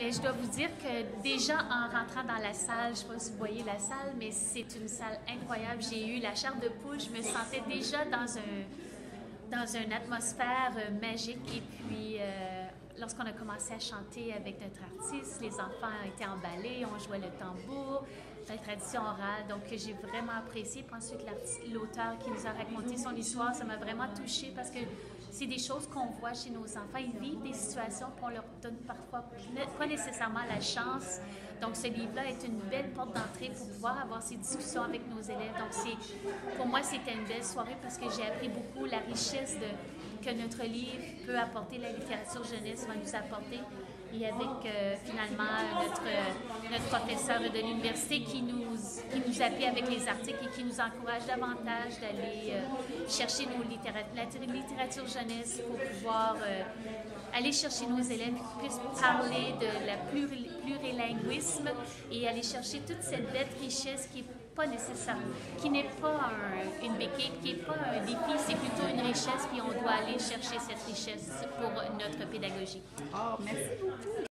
Mais je dois vous dire que déjà en rentrant dans la salle, je ne sais pas si vous voyez la salle, mais c'est une salle incroyable. J'ai eu la chair de poule, je me sentais déjà dans un dans une atmosphère euh, magique. Et puis, euh, lorsqu'on a commencé à chanter avec notre artiste, les enfants étaient emballés, on jouait le tambour, la tradition orale. Donc, j'ai vraiment apprécié. Ensuite, l'auteur qui nous a raconté son histoire, ça m'a vraiment touchée parce que c'est des choses qu'on voit chez nos enfants. Ils vivent des situations qu'on leur donne parfois pas nécessairement la chance. Donc, ce livre-là est une belle porte d'entrée pour pouvoir avoir ces discussions avec nos élèves. Donc, pour moi, c'était une belle soirée parce que j'ai appris beaucoup la richesse de, que notre livre peut apporter, la littérature jeunesse va nous apporter et avec euh, finalement notre professeur de l'université qui nous, qui nous appuie avec les articles et qui nous encourage davantage d'aller euh, chercher nos la littérature jeunesse pour pouvoir euh, aller chercher nos élèves qui puissent parler de la plurilinguisme et aller chercher toute cette belle richesse qui est pas nécessairement, qui n'est pas une béquille, qui n'est pas un défi, c'est plutôt une richesse, puis on doit aller chercher cette richesse pour notre pédagogie. Oh, merci beaucoup.